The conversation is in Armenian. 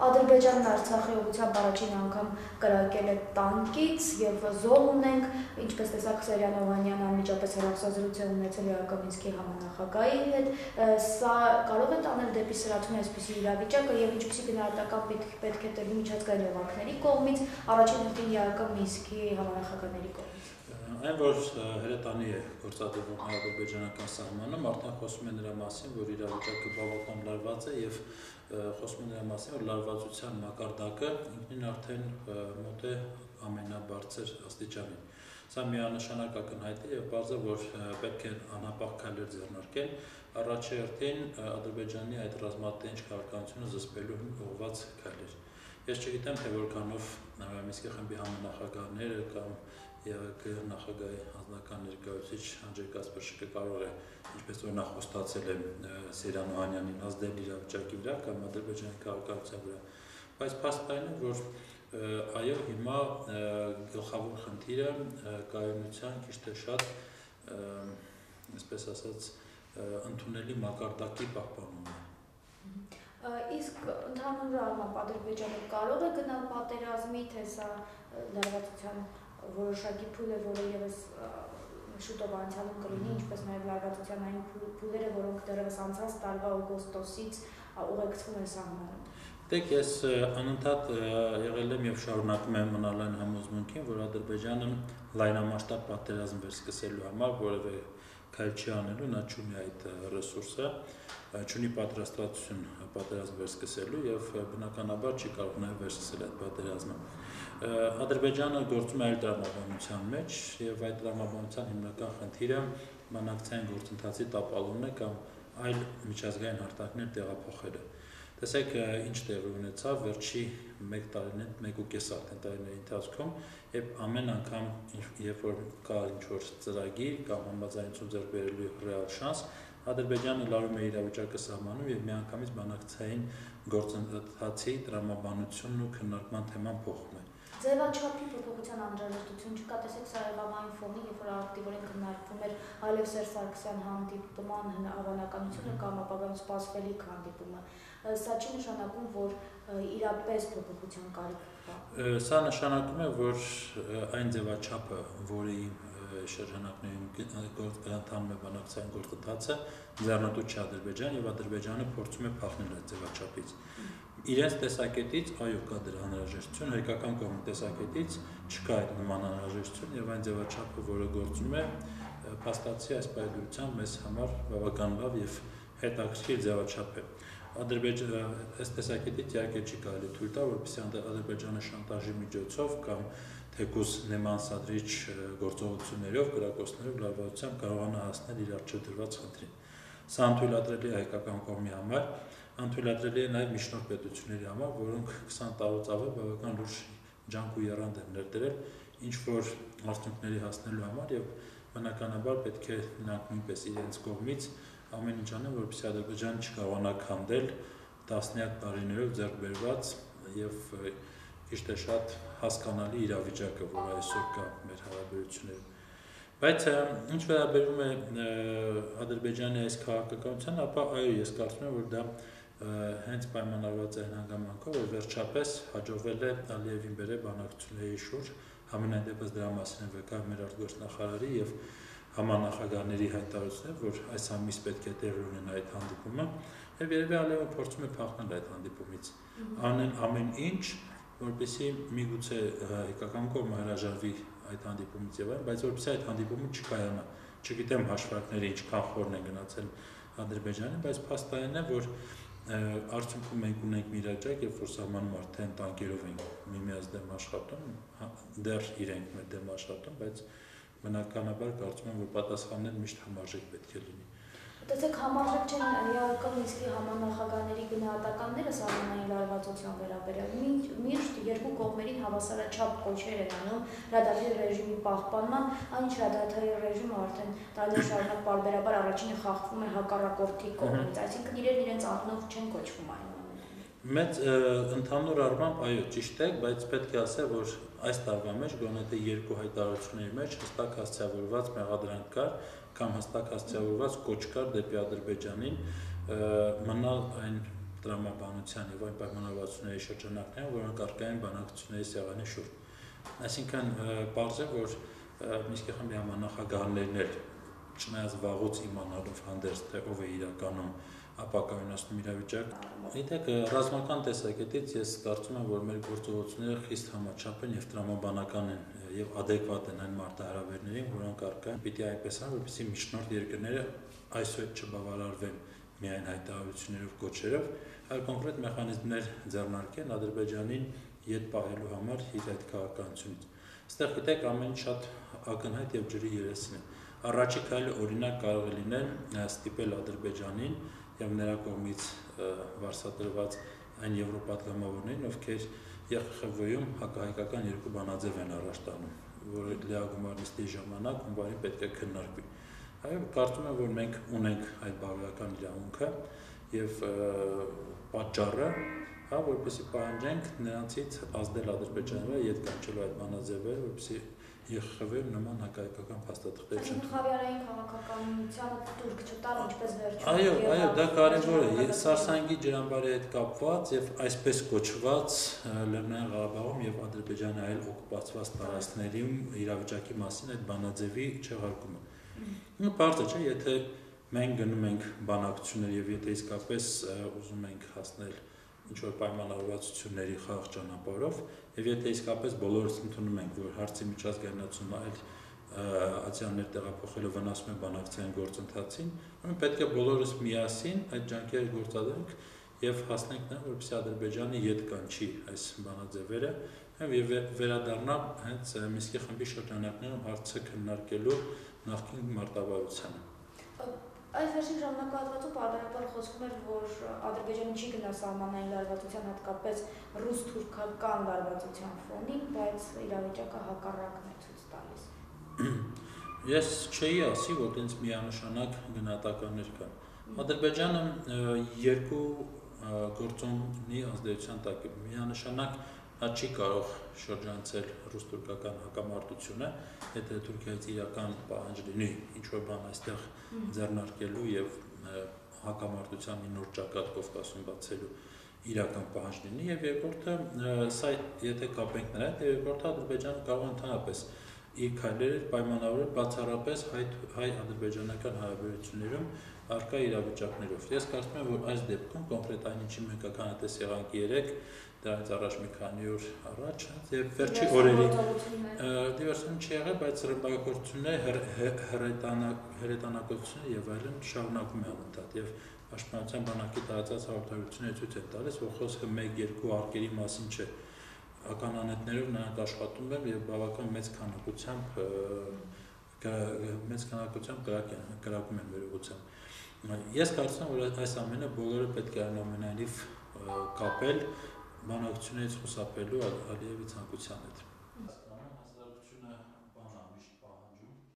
Ադրբեջանն Արցախի ուղղությամբ առաջին անգամ կրակել է տանկից եւ զոհ ունենք, ինչպես տեսակ Սերյան Օվանյանը անմիջապես հերոսազրույց է ունեցել Յակոմինսկի համանախագահի հետ, սա կարող է տանել դեպի սրացում այսպիսի իրավիճակը եւ ինչպիսի գնահատական պետք պետք է տրվի միջազգային օղակների կողմից, առաջին հերթին Յակոմինսկի համանախագահների կողմից։ Այն որ հրետանի է գործադրվում ադրբեջանական սահմանում, արդեն խոսում է նրա մասին, որ իրավիճակը բավական լարված է եւ խոսում է նրա մասին, որ լարվածության մակարդակը ինքնին արդեն մոտ է ամենաբարձր աստիճանին։ Սա միանշանակ ակնհայտ է եւ բարձր որ պետք է անապահ քայլեր ձեռնարկել առաջերտին Ադրբեջանի այդ ռազմատենչ քաղաքականությունը զսպելու ուղղված քայլեր։ Ես չգիտեմ թե որքանով Միսկի խմբի համանախագահները կամ ԵՎԿ նախագահի անձնական ներկայացուցիչ Անջեյ Կասպարշիկը կարող է ինչպես որ նա խոստացել է Սերյան Օհանյանին ազդել իրավիճակի վրա կամ Ադրբեջանի քաղաքացիության վրա բայց փաստային է որ այո հիմա գլխավոր խնդիրը կայունության քիչ թե շատ այսպես ասած ընդունելի մակարդակի պահպանումն է իսկ ընդհանուր առմամբ Ադրբեջանը կարող է գնալ պատերազմի, թե սա լարվածության որոշակի փուլ է, որը եւս շուտով անցյալում կլինի, ինչպես նաև լարվածության այն փուլերը, որոնք դեռևս անցած տարվա օգոստոսից ուղեկցվում են սահմանում։ Դեք ես անընդհատ եղել եմ եւ շարունակում եմ մնալ այն համոզմունքին, որ Ադրբեջանը լայնամասշտաբ պատերազմ վերսկսելու համար որևէ քայլ չի անելու, նա չունի այդ ռեսուրսը, չունի պատրաստվածություն պատերազմ վերսկսելու եւ բնականաբար չի կարող նաեւ վերսկսել այդ պատերազմը։ Ադրբեջանը գործում է այլ տրամաբանության մեջ եւ այդ տրամաբանության հիմնական խնդիրը բանակցային գործընթացի տապալումն է կամ այլ միջազգային հարտակներ տեղափոխելը։ Տեսեք, ինչ տեղի ունեցավ վերջի 1 տարին, 1.5 արդեն տարիների ընթացքում, եւ ամեն անգամ երբ որ կա ինչ որ ծրագիր կամ համաձայնություն ձեռք բերելու ռեալ շանս, Ադրբեջանը լարում է իրավիճակը սահմանում եւ միանգամից բանակցային գործընթացի տրամաբանությունն ու քննարկման թեման փոխում է։ Ձևաչափի փոփոխության անհրաժեշտություն չկա, տեսեք սա եղավ այն ֆոնի, երբ որ ակտիվորեն քննարկվում էր Ալև Սեր Սարգսյան հանդիպման հավանականությունը կամ ապագայում սպասվելիք հանդիպումը։ Սա չի նշանակում, որ իրապես փոփոխության կարիք կա։ Սա նշանակում է, որ այն ձևաչափը, որի շրջանակներում ընթանում է բանակցային գործընթացը, ձեռնտու չի Ադրբեջան եւ Ադրբեջանը փորձում է փախնել այդ ձևաչափից իրենց տեսակետից այո կա դրա անհրաժեշտություն, հայկական կողմի տեսակետից չկա այդ նման անհրաժեշտություն եւ այն ձևաչափը, որը գործում է, փաստացի այս պայմանությամբ մեզ համար բավական լավ եւ հետաքրքիր ձևաչափ է։ Ադրբեջանը այս տեսակետից իհարկե չի կարելի թույլ տալ, որպեսզի Ադրբեջանը շանտաժի միջոցով կամ թեկուս նեման սադրիչ գործողություններով, գրակոչներով լարվածությամբ կարողանա հասնել իր արժե դրված խնդրին։ Սա անթույլատրելի է հայկական կողմի համար, անթույլատրելի է նաև միջնորդ պետությունների համար, որոնք 20 տարուց ավել բավական լուրջ ջանք ու երանգ են ներդրել ինչ որ արդյունքների հասնելու համար եւ բնականաբար պետք է նրանք նույնպես իրենց կողմից ամեն ինչ անեն, որպեսզի Ադրբեջանը չկարողանա քանդել տասնյակ տարիներով ձեռք բերված եւ ճիշտ է շատ հասկանալի իրավիճակը, որ այսօր կա մեր հարաբերություններում։ Բայց ինչ վերաբերում է Ադրբեջանի այս քաղաքականության, ապա այո, ես կարծում եմ, որ դա հենց պայմանավորված է հանգամանքով, որ վերջապես հաջողվել է Ալիևին բերել բանակցությունների շուրջ, համենայն դեպս դրա մասին է վկայում մեր արտգործնախարարի եւ համանախագահների հայտարարությունները, որ այս ամիս պետք է տեղի ունենա այդ հանդիպումը, եւ երևի Ալիևը փորձում է փախնել այդ հանդիպումից։ Անեն ամեն ինչ, որպեսզի միգուցե հայկական կողմը հրաժարվի այդ հանդիպումից եւ այլն, բայց որպեսզի այդ հանդիպումը չկայանա։ Չգիտեմ հաշվարկները ինչքան խորն են գնացել Ադրբեջանի, բայց փաստային է, որ արդյունքում մենք ունենք մի իրավիճակ, երբ որ սահմանում արդեն տանկերով են միմյանց դեմ աշխատում, հա, դեռ իրենք մեր դեմ աշխատում, բայց բնականաբար կարծում եմ, որ պատասխաններ միշտ համարժեք պետք է լինի։ Տեսեք համարժեք չեն ՀԱԿ նիստի համանախագահների գնահատականները սահմանային լարվածության վերաբերյալ։ Միշտ երկու կողմերին հավասարաչափ կոչեր են անում հրադադարի ռեժիմի պահպանման, այն հրադադարի ռեժիմը արդեն տարիներ շարունակ բարբերաբար առաջինը խախտվում է հակառակորդի կողմից, այսինքն իրեն իրենց անունով չեն կոչվում այն Մեծ ընդհանուր առմամբ այո ճիշտ է, բայց պետք է ասել, որ այս տարվա մեջ գոնե թե երկու հայտարարությունների մեջ հստակ հասցեավորված մեղադրանք կար, կամ հստակ հասցեավորված կոչ կար դեպի Ադրբեջանին մնալ այն տրամաբանության եւ այն պայմանավորվածությունների շրջանակներում, որոնք արկային բանակցությունների սեղանի շուրջ։ Այսինքն բարձր որ Մինսկի խմբի համանախագահներն էլ չնայած վաղուց իմանալով հանդերձ թե ով է իրականում ապակայունացնում իրավիճակ։ Գիտեք, ռազմական տեսակետից ես կարծում եմ, որ մեր գործողությունները խիստ համաչափ են եւ տրամաբանական են եւ adekvat են այն մարտահրավերներին, որոնք առկա են։ Պիտի այնպես ան, որպեսզի միջնորդ երկրները այսօր չբավարարվեն միայն հայտարարություններով, կոչերով, այլ կոնկրետ մեխանիզմներ ձեռնարկեն Ադրբեջանին յետ պահելու համար իր այդ քաղաքականությունից։ Այստեղ գիտեք ամեն շատ ակնհայտ եւ ջրի երեսին է։ Առաջի քայլը օրինակ կարող է լինել ստիպել Ադրբեջանին եւ նրա կողմից վարսատրված այն եվրոպատգամավորներին, ովքեր ԵԽԽՎ-ում հակահայկական երկու բանաձև են առաջ տանում, որը լիագումարիստի ժամանակ հունվարին պետք է քննարկվի։ Այո, կարծում եմ, որ մենք ունենք այդ բարոյական իրավունքը եւ պատճառը, հա, որպեսզի պահանջենք նրանցից ազդել Ադրբեջանի վրա յետ կանչելու այդ բանաձևերը, որպեսզի ԵԽԽՎ-ում նման հակահայկական փաստաթղթեր չեն։ Խավիարային քաղաքականությանը դուրք չտալ ինչպես վերջում։ Այո, այո, դա կարևոր է։ Սարսանգի ջրամբարի հետ կապված եւ այսպես կոչված Լեռնային Ղարաբաղում եւ Ադրբեջանի այլ օկուպացված տարածքներում իրավիճակի մասին այդ բանաձևի չեղարկումը։ Նու բարձր չէ, եթե մենք գնում ենք բանակցություններ եւ եթե իսկապես ուզում ենք հասնել ինչ որ պայմանավորվածությունների խաղ ճանապարհով եւ եթե իսկապես բոլորս ընդունում ենք որ հարցի միջազգայնացումը այլ ացիաներ տեղափոխելու վնասում է բանակցային գործընթացին, ուրեմն պետք է բոլորս միասին այդ ջանքերը գործադրենք եւ հասնենք նա որպեսզի Ադրբեջանը յետ կանչի այս բանաձևերը եւ վերադառնա հենց Միսկի խմբի շրջանակներում հարցը քննարկելու նախկին մարտավարությանը Այս վերջին ժամանակահատվածում պարբերաբար խոսվում էր, որ Ադրբեջանը չի գնա սահմանային լարվածության հատկապես ռուս-թուրքական լարվածության ֆոնին, բայց իրավիճակը հակառակն է ցույց տալիս։ Ես չէի ասի, որ տենց միանշանակ գնահատականներ կան։ Ադրբեջանը երկու գործոնի ազդեցության տակ է։ Միանշանակ նա չի կարող շրջանցել ռուս-թուրքական հակամարտությունը, եթե Թուրքիայից իրական պահանջ լինի ինչ որ բան այստեղ ձեռնարկելու եւ հակամարտության մի նոր ճակատ Կովկասում բացելու իրական պահանջ լինի եւ երկրորդը սա եթե կապենք նրա հետ երկրորդը Ադրբեջանը կարող ընդհանրապես իր քայլերը պայմանավորել բացառապես հայ հայ-ադրբեջանական հարաբերություններում արկա իրավիճակներով։ Ես կարծում եմ, որ այս դեպքում կոնկրետ այն ինչի մենք ականատես եղանք 3 դրանից առաջ մի քանի օր առաջ եւ վերջի օրերի դիվերսիոն չի եղել, բայց ռմբակոծությունները հրետանակությունները եւ այլն շարունակվում են անընդհատ եւ Պաշտպանության բանակի տարածած հաղորդագրությունները ցույց են տալիս, որ խոսքը 1-2 արկերի մասին չէ։ Ականանետներով նրանք աշխատում են եւ բավական մեծ քանակությամբ մեծ քանակությամբ կրակում են վերողությամբ։ Ես կարծում եմ, որ այս ամենը բոլորը պետք է այնուամենայնիվ կապել բանակցություններից խուսափելու Ալիևի ցանկության հետ։